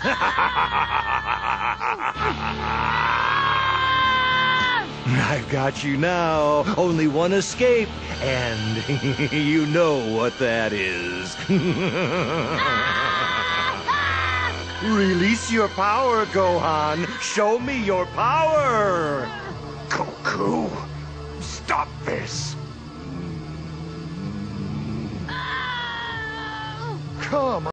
I've got you now. Only one escape, and you know what that is. Release your power, Gohan. Show me your power. Goku, stop this. Ah! Come on.